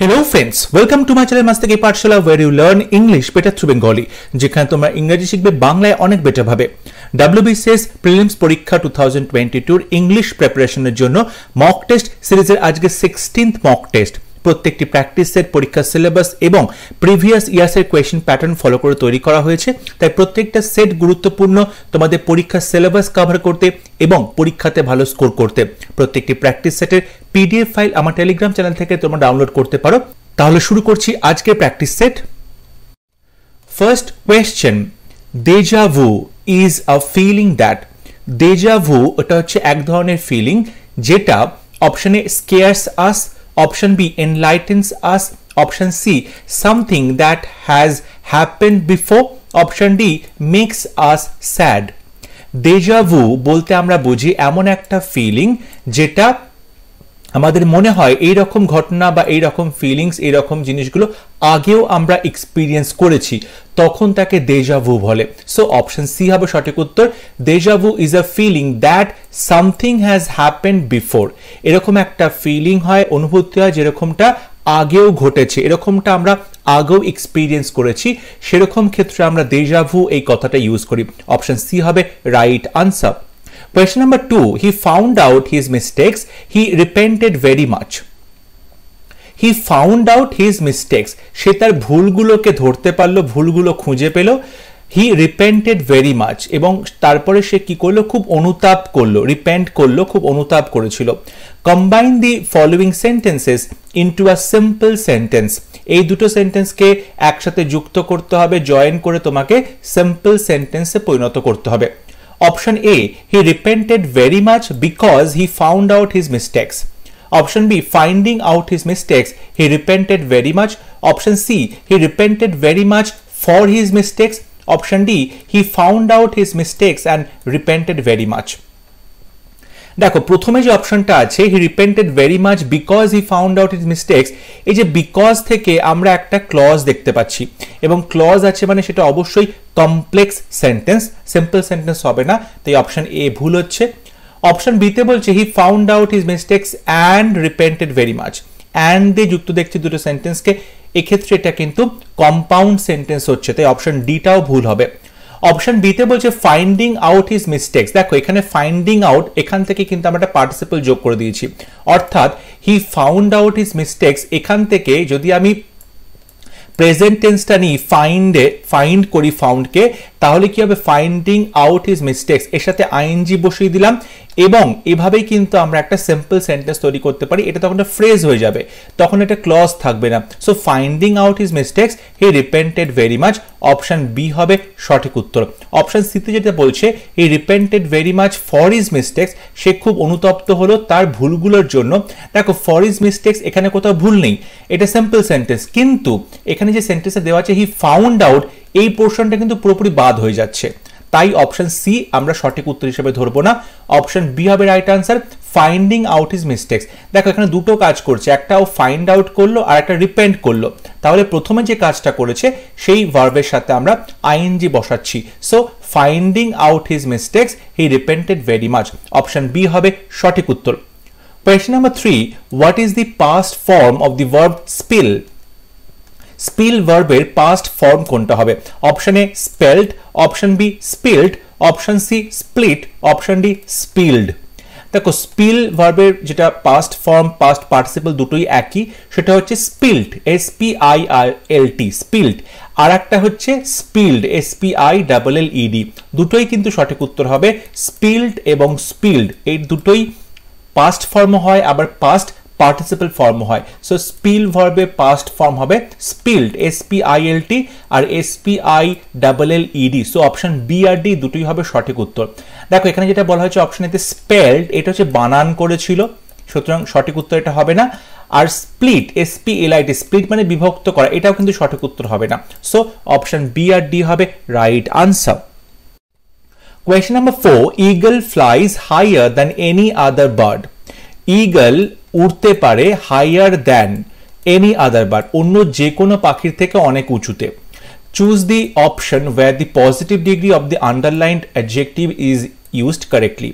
Hello friends welcome to my channel মাস্তাকি Pathsala where you learn English better through Bengali যেখানে তোমরা ইংরেজি শিখবে, বাংলায় অনেক বেটার ভাবে। ডাব্লিউবিসিএস প্রিলিমস পরীক্ষা টু থাউজেন্ড টোয়েন্টি টুর ইংলিশ প্রিপারেশনের জন্য মক টেস্ট সিরিজের আজকে সিক্সটিন্থ মক টেস্ট প্রত্যেকটি প্র্যাকটিস সেট পরীক্ষার সিলেবাস এবং প্রিভিয়াস ইয়ার্সের কোয়েশ্চেন প্যাটার্ন ফলো করে তৈরি করা হয়েছে। তাই প্রত্যেকটা সেট গুরুত্বপূর্ণ তোমাদের পরীক্ষার সিলেবাস কভার করতে এবং পরীক্ষাতে ভালো স্কোর করতে। প্রত্যেকটি প্র্যাকটিস সেটের পিডিএফ ফাইল আমার টেলিগ্রাম চ্যানেল থেকে তোমরা ডাউনলোড করতে পারো। তাহলে শুরু করছি আজকের practice set first question deja vu is a feeling that deja vu ওটা হচ্ছে এক ধরনের ফিলিং যেটা অপশনে scares us Option B enlightens us. Option C something that has happened before. Option D makes us sad. Deja vu বলতে আমরা বুঝি এমন একটা ফিলিং যেটা আমাদের মনে হয় এই রকম ঘটনা বা এই রকম ফিলিংস এই রকম জিনিসগুলো আগেও আমরা এক্সপিরিয়েন্স করেছি, তখন তাকে দেজাভু বলে। সো অপশন সি হবে সঠিক উত্তর deja vu is a feeling that something has happened before এরকম একটা ফিলিং হয়, অনুভূতি হয় যেরকমটা আগেও ঘটেছে, এরকমটা আমরা আগেও এক্সপিরিয়েন্স করেছি, সেরকম ক্ষেত্রে আমরা দেজাভু এই কথাটা ইউজ করি। অপশন সি হবে right answer Question number two, he found out his mistakes. He repented very much. He found out his mistakes সে তার ভুলগুলোকে ধরতে পারল ভুলগুলো খুঁজে পেল। হি রিপেন্টেড ভেরি মাচ এবং তারপরে সে কি করল? খুব অনুতাপ করল রিপেন্ট করল খুব অনুতাপ করেছিল। Combine the following sentences into a simple sentence এই দুটো সেন্টেন্সকে একসাথে যুক্ত করতে হবে জয়েন করে তোমাকে সিম্পল সেন্টেন্সে পরিণত করতে হবে। Option A, he repented very much because he found out his mistakes. Option B, finding out his mistakes, he repented very much. Option C, he repented very much for his mistakes. Option D, he found out his mistakes and repented very much. দেখো, প্রথমে যে অপশনটা আছে he repented very much because he found out his mistakes এই যে because থেকে আমরা একটা ক্লজ দেখতে পাচ্ছি। এবং ক্লজ আছে মানে সেটা অবশ্যই কমপ্লেক্স সেন্টেন্স সিম্পল সেন্টেন্স হবে না, তাই অপশন এ ভুল হচ্ছে। অপশন বিতে বলছে he found out his mistakes and repented very much and দিয়ে যুক্ত দেখছি দুটো সেন্টেন্সকে এক্ষেত্রে এটা কিন্তু কম্পাউন্ড সেন্টেন্স হচ্ছে, তাই অপশন ডিটাও ভুল হবে। অপশন বিতে বলছে ফাইন্ডিং আউট হিজ মিস্টেক্স দেখো, এখানে ফাইন্ডিং আউট এখান থেকে কিন্তু আমরা একটা পার্টিসিপল যোগ করে দিয়েছি। অর্থাৎ he found out his mistakes এখান থেকে যদি আমি প্রেজেন্ট টেন্সটা নিই ফাইন্ডে ফাইন্ড করি ফাউন্ডকে তাহলে কি হবে? ফাইন্ডিং আউট হিজ মিস্টেক্স এর সাথে আইএনজি বসিয়ে দিলাম। এবং এভাবেই কিন্তু আমরা একটা সিম্পল সেন্টেন্স তৈরি করতে পারি, এটা তখন একটা ফ্রেজ হয়ে যাবে, তখন এটা ক্লজ থাকবে না। So finding out his mistakes he repented very much option B হবে সঠিক উত্তর। অপশন সিতে যেটা বলছে he repented very much for his mistakes সে খুব অনুতপ্ত হলো তার ভুলগুলোর জন্য। দেখো ফর ইজ মিস্টেক্স এখানে কোথাও ভুল নেই, এটা সিম্পল সেন্টেন্স কিন্তু এখানে যে সেন্টেন্সে দেওয়া আছে হি ফাউন্ড আউট এই পোর্শনটা কিন্তু পুরোপুরি বাদ হয়ে যাচ্ছে। তাই অপশন সি আমরা সঠিক উত্তর হিসেবে ধরবো না। অপশন বি হবে right answer finding out his mistakes দেখো, এখানে দুটো কাজ করছে একটা ও ফাইন্ড আউট করল আর একটা রিপেন্ড করল। তাহলে প্রথমে যে কাজটা করেছে, সেই ভার্বের সাথে আমরা আইএনজি বসাচ্ছি। So finding out his mistakes he repented very much option B হবে সঠিক উত্তর। Question number three what is the past form of the verb spill spill ভার্বের পাস্ট ফর্ম কোনটা হবে? Option A spelled option B spilt option C split option D spilled দেখো spill ভার্বের যেটা past form past participle দুটোই একই, সেটা হচ্ছে spilt S P I R L T spilt আর একটা হচ্ছে spilled S P I double L E D দুটোই কিন্তু সঠিক উত্তর হবে স্পিল্ড এবং স্পিল্ড এই দুটোই পাস্ট ফর্ম হয়, আবার পাস্ট পার্টিসিপল ফর্ম হয়। সো স্পিল ভার্বে পাস্ট ফর্ম হবে spilt S P I L T R S P I double L E D so option B R D দুটোই হবে সঠিক উত্তর। দেখো, এখানে যেটা বলা হয়েছে অপশন এতে স্পেল্ড এটা হচ্ছে বানান করেছিল, সুতরাং সঠিক উত্তর এটা হবে না। আর split S P L I T split মানে বিভক্ত করা, এটাও কিন্তু সঠিক উত্তর হবে না। সো অপশন বি আর ডি হবে right answer Question number four, Eagle flies higher than any other bird. Eagle উড়তে পারে হাইয়ার দ্যান এনি আদার অন্য যে কোনো পাখির থেকে অনেক উঁচুতে। Choose the option where the positive degree of the underlined adjective is used correctly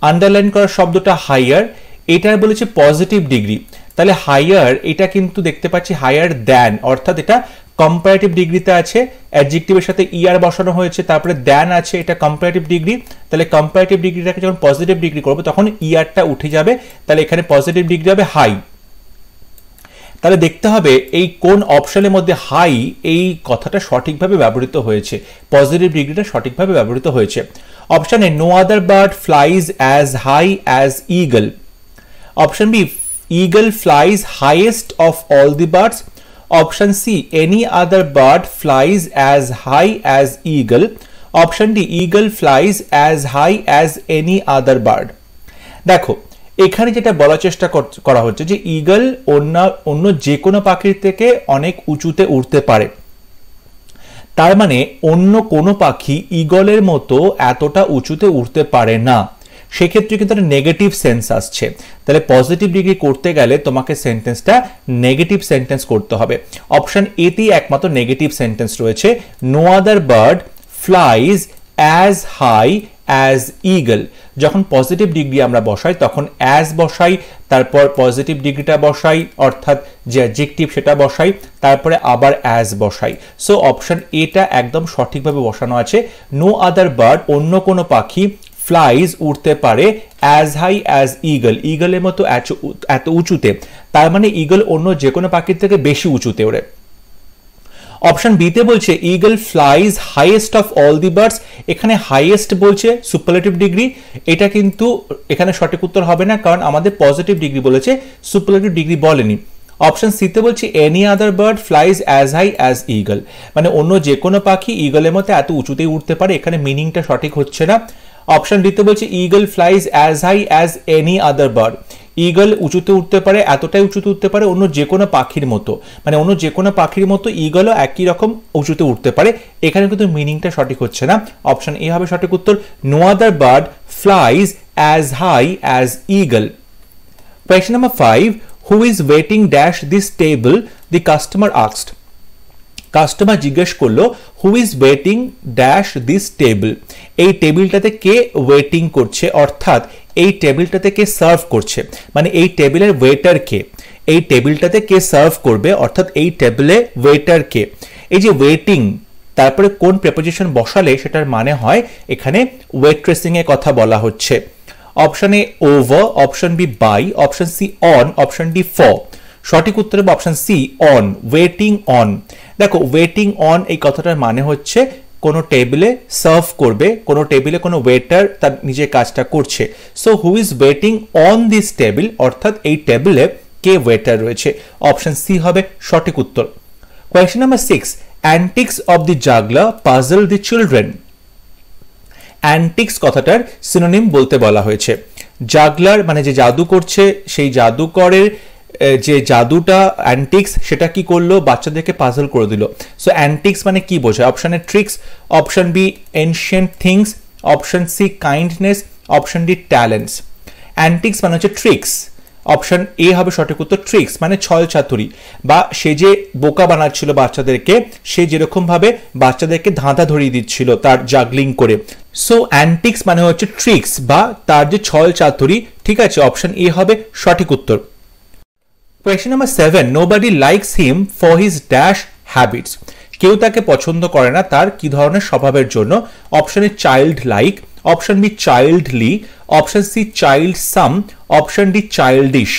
underline করার শব্দটা হাইয়ার এটার বলেছে পজিটিভ ডিগ্রি তাহলে হায়ার এটা কিন্তু দেখতে পাচ্ছি হায়ার দ্যান অর্থাৎ এটা কম্পারেটিভ ডিগ্রিতে আছে অ্যাডজেক্টিভের সাথে ইয়ার বসানো হয়েছে, তারপরে দ্যান আছে, এটা কম্পারেটিভ ডিগ্রি তাহলে কম্পারেটিভ ডিগ্রিটাকে যখন পজিটিভ ডিগ্রি করব, তখন ইয়ারটা উঠে যাবে, তাহলে এখানে পজিটিভ ডিগ্রি হবে হাই তাহলে দেখতে হবে, এই কোন অপশনের মধ্যে হাই এই কথাটা সঠিকভাবে ব্যবহৃত হয়েছে পজিটিভ ডিগ্রিটা সঠিকভাবে ব্যবহৃত হয়েছে। অপশানে no other bird flies as high as eagle option B eagle flies highest of all the birds option c, any other bird flies as high as eagle. Option d, eagle flies as high as any other bird. দেখো, এখানে যেটা বলার চেষ্টা করা হচ্ছে যে eagle অন্য অন্য যে কোনো পাখির থেকে অনেক উঁচুতে উঠতে পারে। তার মানে অন্য কোনো পাখি ইগলের মতো এতটা উঁচুতে উঠতে পারে না। সেক্ষেত্রে কিন্তু একটা নেগেটিভ সেন্স আসছে। তাহলে পজিটিভ ডিগ্রি করতে গেলে তোমাকে সেন্টেন্সটা নেগেটিভ সেন্টেন্স করতে হবে। অপশন এতেই একমাত্র নেগেটিভ সেন্টেন্স রয়েছে। No other bird flies as high as eagle যখন পজিটিভ ডিগ্রি আমরা বসাই, তখন অ্যাজ বসাই, তারপর পজিটিভ ডিগ্রিটা বসাই, অর্থাৎ যে অ্যাডজেক্টিভ সেটা বসাই, তারপরে আবার অ্যাজ বসাই। সো অপশন এটা একদম সঠিকভাবে বসানো আছে। নো আদার বার্ড অন্য কোনো পাখি ফ্লাইজ উঠতে পারে অ্যাজ হাই অ্যাজ ইগল ইগলের মতো এত উঁচুতে। তার মানে ইগল অন্য যে কোনো পাখির থেকে বেশি উঁচুতে ওড়ে। অপশন বিতে বলছে eagle flies highest of all the birds এখানে হাইয়েস্ট বলছে সুপারলেটিভ ডিগ্রি এটা কিন্তু এখানে সঠিক উত্তর হবে না, কারণ আমাদের পজিটিভ ডিগ্রি বলেছে সুপারলেটিভ ডিগ্রি বলেনি। অপশন সিতে বলছি any other bird flies as high as eagle মানে অন্য যে কোনো পাখি ইগলের মতো এত উঁচুতেই উঠতে পারে, এখানে মিনিংটা সঠিক হচ্ছে না। অপশন ডিতে বলছে eagle flies as high as any other bird eagle উঁচুতে উঠতে পারে, এতটাই উঁচুতে উঠতে পারে অন্য যে কোনো পাখির মতো। মানে অন্য যে কোনো পাখির মতো ইগলও একই রকম উঁচুতে উঠতে পারে। এখানে কিন্তু মিনিংটা সঠিক হচ্ছে না। অপশন এ হবে সঠিক উত্তর no other bird flies as high as eagle question number five who is waiting dash this table the customer আক্সড customer জিজ্ঞেস করল who is waiting dash this table এই টেবিলটাতে কে ওয়েটিং করছে? অর্থাৎ এই টেবিলটাতে কে সার্ভ করছে? মানে এই টেবিলের ওয়েটার কে? এই টেবিলটাতে কে সার্ভ করবে? অর্থাৎ এই টেবিলে ওয়েটার কে? এই যে ওয়েটিং তারপরে কোন প্রেপোজিশন বসালে সেটার মানে হয়, এখানে ওয়েট্রেসিং এর কথা বলা হচ্ছে। Option A over option B by option C on option D for সঠিক উত্তর হবে option C on waiting on দেখো ওয়েটিং অন এই কথাটার মানে হচ্ছে কোনো টেবিলে সার্ভ করবে, কোনো টেবিলে কোনো ওয়েটার তার নিজের কাজটা করছে। So who is waiting on this table অর্থাৎ এই টেবিলে কে ওয়েটার রয়েছে? অপশন সি হবে সঠিক উত্তর। Question number six antics of the juggler puzzle the children antics কথাটার সিনোনিম বলতে বলা হয়েছে। জাগলার মানে যে জাদু করছে, সেই জাদুকরের যে জাদুটা অ্যান্টিক্স সেটা কি করল? বাচ্চাদেরকে পাজল করে দিল। সো অ্যান্টিক্স মানে কি বোঝায়? অপশানে tricks option B ancient things option C kindness option D talents antics মানে হচ্ছে ট্রিক্স অপশন এ হবে সঠিক উত্তর ট্রিক্স মানে ছল চাতুরি। বা সে যে বোকা বানাচ্ছিল বাচ্চাদেরকে, সে যেরকম ভাবে বাচ্চাদেরকে ধাঁধা ধরিয়ে দিচ্ছিল তার জাগলিং করে। সো অ্যান্টিক্স মানে হচ্ছে ট্রিক্স বা তার যে ছল চাতুরি, ঠিক আছে? অপশন এ হবে সঠিক উত্তর। Question number seven nobody likes him for his dash habits কেউ তাকে পছন্দ করে না, তার কি ধরনের স্বভাবের জন্য? Option A childlike option B childly option C childsome option D childish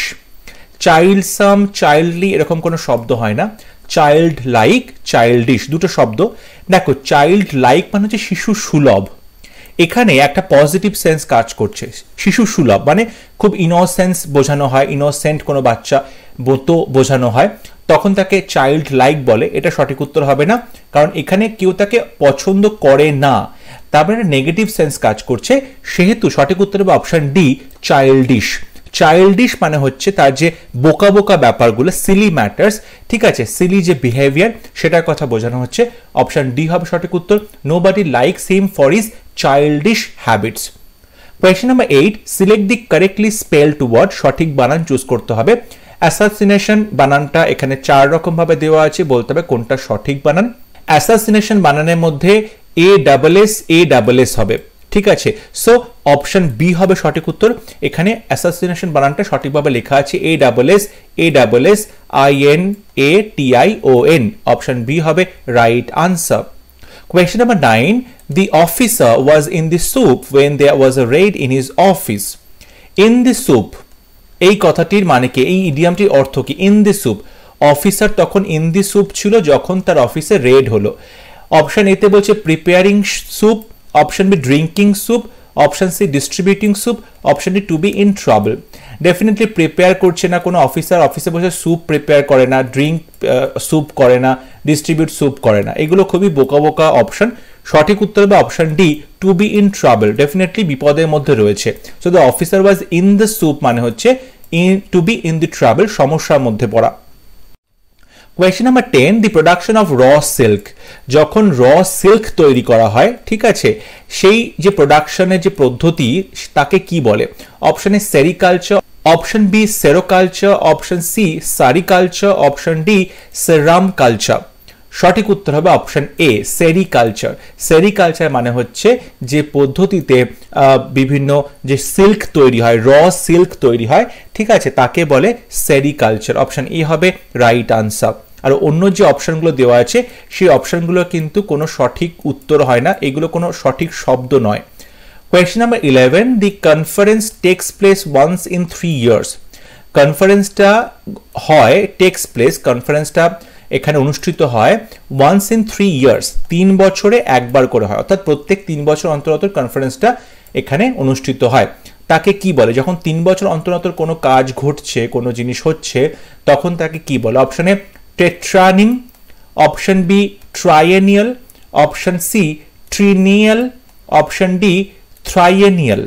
childsome childly এরকম কোনো শব্দ হয় না। চাইল্ড লাইক চাইল্ডিশ দুটো শব্দ। দেখো চাইল্ড লাইক মানে হচ্ছে শিশু সুলভ। এখানে একটা পজিটিভ সেন্স কাজ করছে। শিশু সুলভ মানে খুব ইনোসেন্স বোঝানো হয় ইনোসেন্ট কোনো বাচ্চা। তো বোঝানো হয়, তখন তাকে চাইল্ড লাইক বলে। এটা সঠিক উত্তর হবে না, কারণ এখানে কেউ তাকে পছন্দ করে না। তারপরে নেগেটিভ সেন্স কাজ করছে। সেহেতু সঠিক উত্তর হবে অপশন ডি চাইল্ডিশ চাইল্ডিশ মানে হচ্ছে তার যে বোকা বোকা ব্যাপারগুলো সিলি ম্যাটার্স ঠিক আছে সিলি যে বিহেভিয়ার সেটার কথা বোঝানো হচ্ছে। অপশন ডি হবে সঠিক উত্তর। Nobody like same for his childish habits question number eight select the correctly spelt word সঠিক বানান চুজ করতে হবে। অ্যাসাসিনেশন বানানটা এখানে চার রকম ভাবে দেওয়া আছে, বলতে হবে কোনটা সঠিক বানান। অ্যাসাসিনেশন বানানের মধ্যে A double S A double S হবে, ঠিক আছে? সো অপশন বি হবে সঠিক উত্তর। এখানে অ্যাসাসিনেশন বানানটা সঠিকভাবে লেখা আছে A double S A double S I N A T I O N option B হবে right answer Question number 9 The officer was in the soup when there was a raid in his office. In the soup এই কথাটির মানে কি? এই ইডিয়ামটির অর্থ কি? In the soup officer তখন ইন দি স্যুপ ছিল যখন তার অফিসে রেড হলো। অপশন এতে বলছে preparing soup option B drinking soup option C distributing soup option D to be in trouble definitely prepare করছে না কোনো অফিসার অফিসে বসে স্যুপ প্রিপেয়ার করে না ড্রিঙ্ক স্যুপ করে না ডিস্ট্রিবিউট স্যুপ করে না। এগুলো খুবই বোকা বোকা অপশন সঠিক উত্তর হবে option D to be in trouble definitely বিপদের মধ্যে রয়েছে। So the officer was in the soup মানে হচ্ছে in to be in the travel সমস্যার মধ্যে পড়া। Question number ten the production of raw silk যখন র সিল্ক তৈরি করা হয়, ঠিক আছে? সেই যে প্রোডাকশনের যে পদ্ধতি, তাকে কি বলে? Option sericulture option B seroculture option C sariculture option D serum culture সঠিক উত্তর হবে অপশন এ সেরিকালচার সেরিকালচার মানে হচ্ছে যে পদ্ধতিতে বিভিন্ন যে সিল্ক তৈরি হয় র সিল্ক তৈরি হয়, ঠিক আছে, তাকে বলে সেরিকালচার অপশন এ হবে রাইট আনসার আর অন্য যে অপশনগুলো দেওয়া আছে, সেই অপশনগুলো কিন্তু কোনো সঠিক উত্তর হয় না, এগুলো কোনো সঠিক শব্দ নয়। Question number eleven the conference takes place once in three years কনফারেন্সটা হয় টেক্স প্লেস কনফারেন্সটা এখানে অনুষ্ঠিত হয় ওয়ান্স ইন থ্রি ইয়ার্স তিন বছরে একবার করে হয়। অর্থাৎ প্রত্যেক তিন বছর অন্তর অন্তর কনফারেন্সটা এখানে অনুষ্ঠিত হয়। তাকে কি বলে? যখন তিন বছর অন্তর অন্তর কোনো কাজ ঘটছে, কোনো জিনিস হচ্ছে, তখন তাকে কি বলে? অপশনে tetrennial option B triennial option C trinial option D thriennial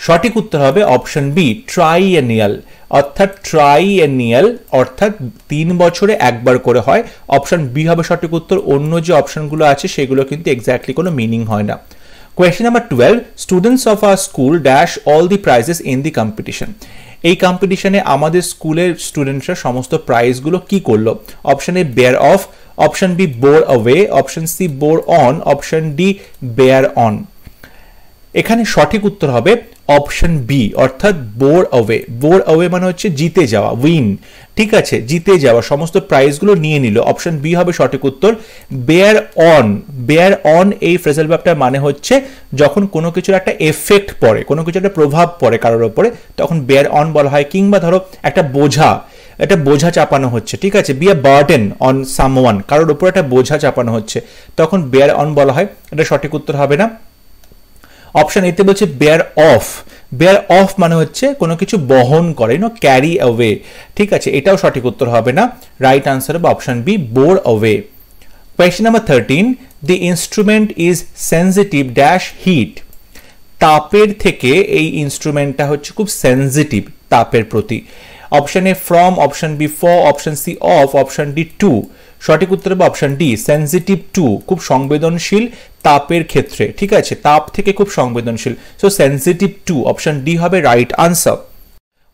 সঠিক উত্তর হবে অপশন বি ট্রাইএনিয়াল অর্থাৎ ট্রাইএনিয়াল অর্থাৎ তিন বছরে একবার করে হয়। অপশন বি হবে সঠিক উত্তর, অন্য যে অপশনগুলো আছে সেগুলো কিন্তু এক্স্যাক্টলি কোনো মিনিং হয় না। Question number twelve students of our school dash all the prizes in the competition এই কম্পিটিশনে আমাদের স্কুলের স্টুডেন্টরা সমস্ত প্রাইজগুলো কি করল? Option A bear off option B bore away option C bore on option D bear on এখানে সঠিক উত্তর হবে অপশন বি অর্থাৎ বোর অ্যাওয়ে বোর অ্যাওয়ে মানে হচ্ছে জিতে যাওয়া উইন ঠিক আছে, জিতে যাওয়া, সমস্ত প্রাইজগুলো নিয়ে নিল। অপশন বি হবে সঠিক উত্তর বেয়ার অন বেয়ার অন এই ফ্রেজাল ব্যাপটার মানে হচ্ছে যখন কোনো কিছুর একটা এফেক্ট পড়ে, কোনো কিছুর একটা প্রভাব পড়ে কারোর ওপরে, তখন বেয়ার অন বলা হয়, কিংবা ধরো একটা বোঝা একটা বোঝা চাপানো হচ্ছে। ঠিক আছে be a burden on someone কারোর উপর একটা বোঝা চাপানো হচ্ছে। তখন বেয়ার অন বলা হয়, এটা সঠিক উত্তর হবে না। অপশন এতে বলছে বেয়ার অফ বেয়ার অফ মানে হচ্ছে কোনো কিছু বহন করে নো ক্যারি অ্যাওয়ে ঠিক আছে, এটাও সঠিক উত্তর হবে না। রাইট আনসার হবে option B bore away question number thirteen the instrument is sensitive dash heat তাপের থেকে এই ইনস্ট্রুমেন্টটা হচ্ছে খুব সেন্সিটিভ তাপের প্রতি। Option A from option B for option C of option D to সঠিক উত্তর হবে অপশন ডি সেন্সিটিভ টু খুব সংবেদনশীল তাপের ক্ষেত্রে, ঠিক আছে? তাপ থেকে খুব সংবেদনশীল। So sensitive to option D হবে right answer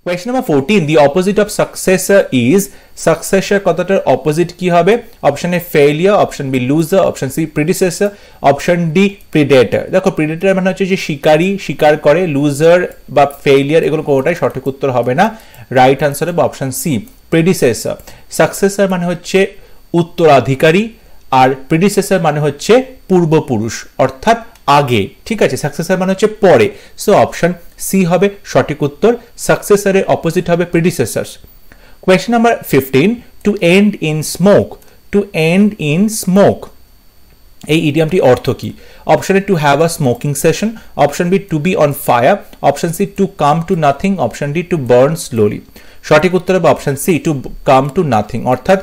question number fourteen the opposite of successor is successor কথাটার অপোজিট কি হবে? Option A failure option B loser option C predecessor option D predator দেখো প্রিডেটার মানে হচ্ছে যে শিকারী, শিকার করে লুজার বা ফেলিয়ার এগুলো কোনোটাই সঠিক উত্তর হবে না। রাইট আনসার হবে অপশন সি প্রেডিসেসার সাকসেসার মানে হচ্ছে উত্তরাধিকারী আর প্রিডিসেসর মানে হচ্ছে পূর্বপুরুষ, অর্থাৎ আগে, ঠিক আছে? সাকসেসর মানে হচ্ছে পরে। সো অপশন সি হবে সঠিক উত্তর সাকসেসরের অপোজিট হবে predecessors question number fifteen to end in smoke to end in smoke এই ইডিয়ামটি অর্থ কি? Option A to have a smoking session option B to be on fire option C to come to nothing option D to burn slowly সঠিক উত্তর হবে option C to come to nothing অর্থাৎ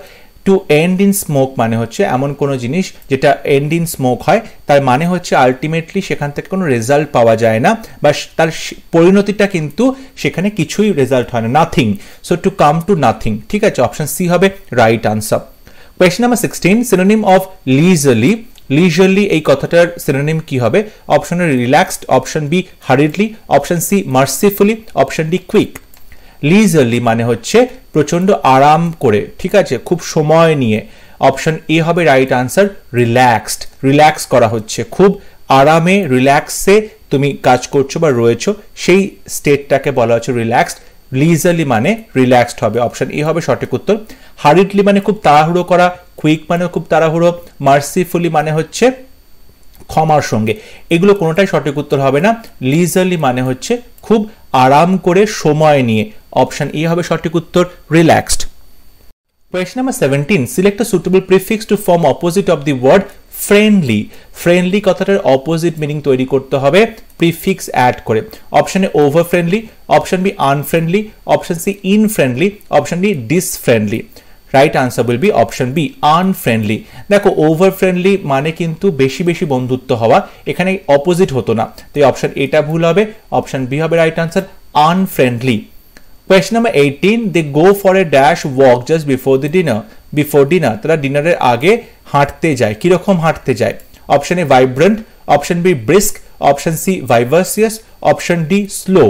to end in smoke মানে হচ্ছে এমন কোনো জিনিস যেটা এন্ড ইন স্মোক হয়, তার মানে হচ্ছে আলটিমেটলি সেখান থেকে কোনো রেজাল্ট পাওয়া যায় না বা তার পরিণতিটা কিন্তু সেখানে কিছুই রেজাল্ট হয় না nothing so to come to nothing ঠিক আছে? অপশন সি হবে right answer question number sixteen synonym of leisurely leisurely এই কথাটার সিনোনিম কি হবে? Option relaxed option B hurriedly option C mercifully option D quick leisurely মানে হচ্ছে প্রচণ্ড আরাম করে, ঠিক আছে? খুব সময় নিয়ে। অপশন এ হবে রাইট আনসার রিল্যাক্সড রিল্যাক্স করা হচ্ছে। খুব আরামে রিল্যাক্সে তুমি কাজ করছ বা রয়েছো, সেই স্টেটটাকে বলা হচ্ছে রিল্যাক্সড লিজারলি মানে রিল্যাক্সড হবে। অপশন এ হবে সঠিক উত্তর। হারিডলি মানে খুব তাড়াহুড়ো করা কুইক মানে খুব তাড়াহুড়ো। মার্সিফুলি মানে হচ্ছে ক্ষমার সঙ্গে। এগুলো কোনোটাই সঠিক উত্তর হবে না। লিজারলি মানে হচ্ছে খুব আরাম করে, সময় নিয়ে। অপশন এ হবে সঠিক উত্তর relaxed Question number 17. Select a suitable prefix to form opposite of the friendly friendly কথাটার অপোজিট মিনিং তৈরি করতে হবে প্রিফিক্স অ্যাড করে। Option A over friendly option B unfriendly option C in friendly option D disfriendly right answer will be option B unfriendly দেখো over friendly মানে কিন্তু বেশি বেশি বন্ধুত্ব হওয়া, এখানে অপোজিট হতো না। তাই অপশন এটা ভুল হবে অপশন বি হবে right answer unfriendly question number eighteen they go for a dash walk just before the dinner before dinner তারা ডিনারের আগে হাঁটতে যায়, কীরকম হাঁটতে যায়? Option A vibrant option B brisk option C vivacious option D slow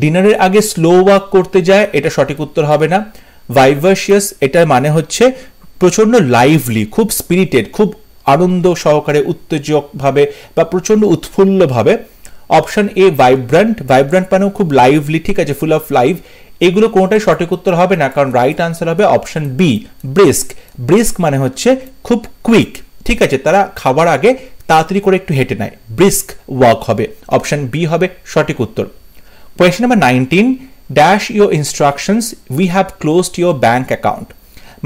ডিনারের আগে স্লো ওয়াক করতে যায়, এটা সঠিক উত্তর হবে না। ভাইভার্সিয়াস এটার মানে হচ্ছে প্রচণ্ড লাইভলি খুব স্পিরিটেড খুব আনন্দ সহকারে উত্তেজকভাবে বা প্রচণ্ড উৎফুল্লভাবে অপশন এ ভাইব্রান্ট ভাইব্রান্ট মানেও খুব লাইভলি ঠিক আছে ফুল অফ লাইভ এগুলো কোনোটাই সঠিক উত্তর হবে না, কারণ রাইট আনসার হবে অপশন বি ব্রিস্ক ব্রিস্ক মানে হচ্ছে খুব কুইক ঠিক আছে, তারা খাবার আগে তাড়াতাড়ি করে একটু হেঁটে নেয়। ব্রিস্ক ওয়াক হবে। অপশন বি হবে সঠিক উত্তর। Question number nineteen dash your instructions we have closed your bank account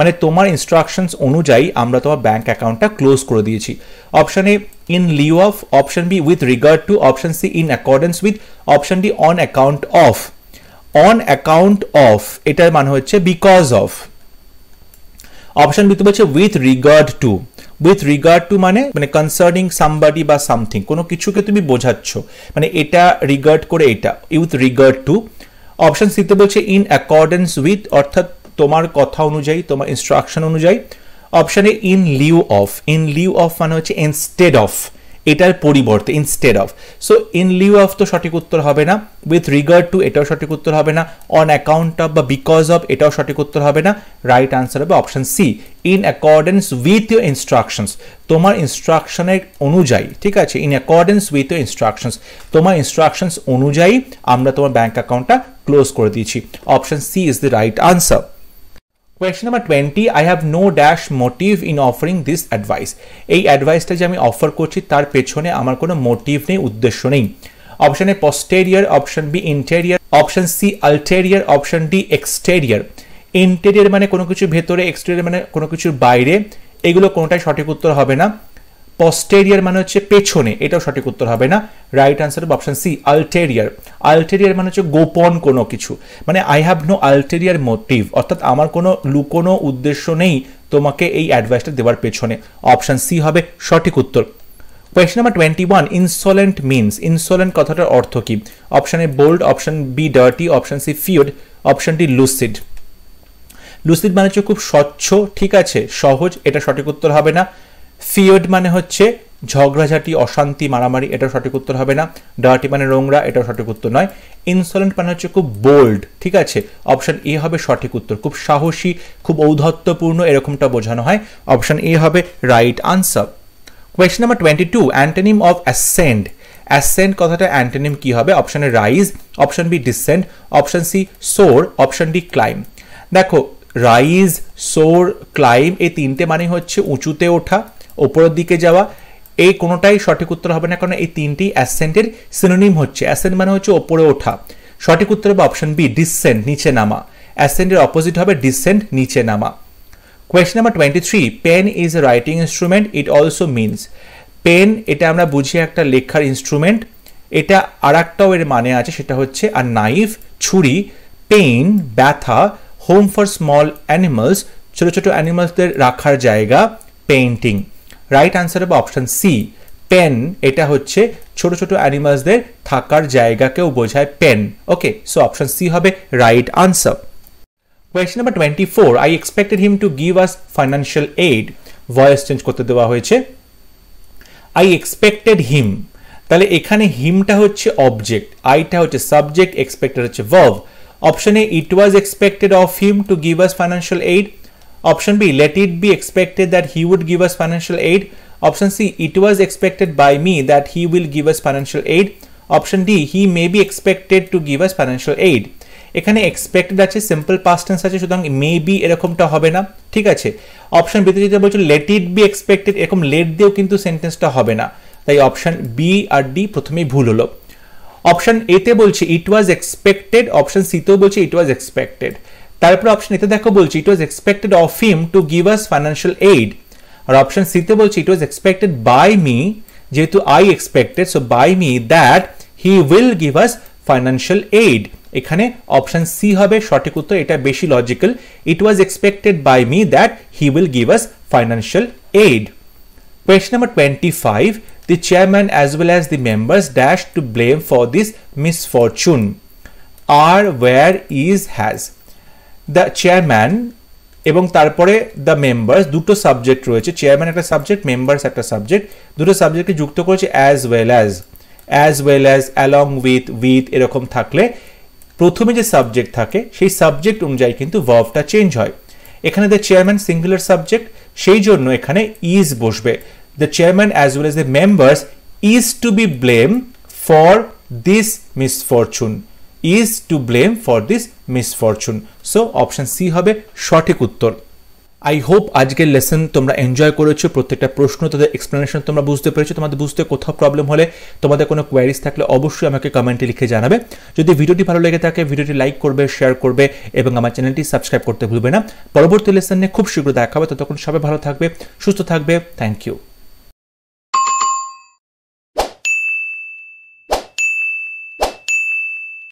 মানে তোমার ইনস্ট্রাকশনস অনুযায়ী আমরা তোমার ব্যাঙ্ক অ্যাকাউন্টটা ক্লোজ করে দিয়েছি। Option A in lieu of option B with regard to option C in accordance with option D on account of on account of এটার মানে হচ্ছে বিকজ অফ অপশন বিতে বলছে with regard to with regard to মানে মানে concerning somebody বা something কোনো কিছুকে তুমি বোঝাচ্ছ। মানে এটা রিগার্ড করে এটা উইথ রিগার্ড টু অপশন সিতে বলছে ইন অ্যাকর্ডেন্স উইথ অর্থাৎ তোমার কথা অনুযায়ী, তোমার ইনস্ট্রাকশন অনুযায়ী অপশানে in lieu of in lieu of মানে হচ্ছে ইনস্টেড অফ এটার পরিবর্তে instead of so in lieu of তো সঠিক উত্তর হবে না। উইথ রিগার্ড টু এটাও সঠিক উত্তর হবে না। অন অ্যাকাউন্ট অফ বা বিকজ অফ এটাও সঠিক উত্তর হবে না। রাইট আনসার হবে option C in accordance with your instructions তোমার ইনস্ট্রাকশনের অনুযায়ী, ঠিক আছে? In accordance with your instructions তোমার ইনস্ট্রাকশনস অনুযায়ী আমরা তোমার ব্যাঙ্ক অ্যাকাউন্টটা ক্লোজ করে দিয়েছি। Option C is the right answer question number twenty I have no dash motive in offering this advice এই অ্যাডভাইসটা যে আমি অফার করছি, তার পেছনে আমার কোনো মোটিভ নেই, উদ্দেশ্য নেই। Option A posterior option B interior option C ulterior option D exterior interior মানে কোনো কিছু ভেতরে এক্সটেরিয়ার মানে কোনো কিছুর বাইরে। এগুলো কোনোটাই সঠিক উত্তর হবে না। পস্টেরিয়ার মানে হচ্ছে পেছনে, এটাও সঠিক উত্তর হবে না। রাইট আনসার হবে অপশন সি আলটেরিয়ার আলটেরিয়ার মানে হচ্ছে গোপন কোনো কিছু। মানে I have no ulterior motive অর্থাৎ আমার কোনো লুকোনো উদ্দেশ্য নেই তোমাকে এই অ্যাডভাইসটা দেওয়ার পেছনে। অপশন সি হবে সঠিক উত্তর। Question number twenty one insolent means insolent কথাটার অর্থ কি? Option A bold option B dirty option C feud option D lucid lucid মানে হচ্ছে খুব স্বচ্ছ, ঠিক আছে, সহজ, এটা সঠিক উত্তর হবে না। ফিওড মানে হচ্ছে ঝগড়াঝাটি, অশান্তি, মারামারি এটা সঠিক উত্তর হবে না। ডার্টি মানে নোংরা, এটাও সঠিক উত্তর নয়। ইনসলেন্ট মানে হচ্ছে খুব বোল্ড ঠিক আছে? অপশন এ হবে সঠিক উত্তর। খুব সাহসী, খুব ঔদ্ধত্যপূর্ণ, এরকমটা বোঝানো হয়। অপশন এ হবে right answer question number twenty two antonym of ascend ascend কথাটা অ্যান্টনিম কি হবে? Option rise option B descend option C soar option D climb দেখো রাইজ সোর ক্লাইম এই তিনটে মানে হচ্ছে উঁচুতে ওঠা। ওপরের দিকে যাওয়া, এই কোনোটাই সঠিক উত্তর হবে না, কারণ এই তিনটি অ্যাসেন্টের সিনোনিম হচ্ছে। অ্যাসেন্ট মানে হচ্ছে ওপরে ওঠা। সঠিক উত্তর হবে অপশন বি ডিসেন্ট নিচে নামা। অ্যাসেন্টের অপোজিট হবে ডিসেন্ট নিচে নামা। Question number twenty three pen is a writing instrument it also means pen এটা আমরা বুঝি একটা লেখার ইনস্ট্রুমেন্ট এটা আর একটাও এর মানে আছে, সেটা হচ্ছে আর নাইফ ছুরি পেইন ব্যথা হোম ফর স্মল অ্যানিমালস ছোট ছোট অ্যানিমালসদের রাখার জায়গা পেইন্টিং রাইট আনসার হবে অপশন সি পেন এটা হচ্ছে ছোট ছোট অ্যানিমালসদের থাকার জায়গাকেও বোঝায় pen okay so option C হবে right answer question number twenty four I expected him to give us financial aid voice change করতে দেওয়া হয়েছে। আই এক্সপেক্টেড হিম তাহলে এখানে হিমটা হচ্ছে অবজেক্ট আইটা হচ্ছে সাবজেক্ট এক্সপেক্টেড হচ্ছে verb option it was expected of him to give us financial aid option B let it be expected that he would give us financial aid option C it was expected by me that he will give us financial aid option D he may be expected to give us financial aid এখানে expected আছে simple past tense আছে, সুতরাং may be এরকমটা হবে না। ঠিক আছে? Option বিতে যেটা বলছো লেট ইট বি এক্সপেক্টেড এরকম লেট দিয়েও কিন্তু সেন্টেন্সটা হবে না। তাই অপশন বি আর ডি প্রথমেই ভুল হলো। অপশন এতে বলছে ইট ওয়াজ এক্সপেক্টেড অপশন সিতেও বলছে ইট ওয়াজ এক্সপেক্টেড তারপরে অপশন এতে দেখো বলছে it was expected of him to give us financial aid R option সিতে বলছে it was expected by me যেহেতু I expected so by me that he will give us financial aid এখানে option C হবে সঠিক উত্তর এটা বেশি logical it was expected by me that he will give us financial aid Question number 25. The chairman as well as the members dash to blame for this misfortune. Are, where, is, has. The chairman এবং তারপরে the members দুটো subject রয়েছে। Chairman একটা subject members একটা subject দুটো সাবজেক্টকে যুক্ত করেছে as well as as well as along with with এরকম থাকলে প্রথমে যে সাবজেক্ট থাকে, সেই সাবজেক্ট অনুযায়ী কিন্তু ভার্বটা চেঞ্জ হয়। এখানে দ্য চেয়ারম্যান সিঙ্গুলার সাবজেক্ট সেই জন্য এখানে ইজ বসবে। The chairman as well as the members is to be blame for this misfortune is to blame for this misfortune so option C হবে সঠিক উত্তর। আই হোপ আজকের লেসন তোমরা enjoy করেছ। প্রত্যেকটা প্রশ্ন, তাদের এক্সপ্লেনেশন তোমরা বুঝতে পেরেছ। তোমাদের বুঝতে কোথাও প্রবলেম হলে তোমাদের কোনো কোয়ারিজ থাকলে অবশ্যই আমাকে কমেন্টে লিখে জানাবে। যদি ভিডিওটি ভালো লেগে থাকে, ভিডিওটি লাইক করবে শেয়ার করবে এবং আমার চ্যানেলটি সাবস্ক্রাইব করতে ভুলবে না। পরবর্তী লেসনে খুব শীঘ্র দেখা হবে। ততক্ষণ সবাই ভালো থাকবে, সুস্থ থাকবে। Thank you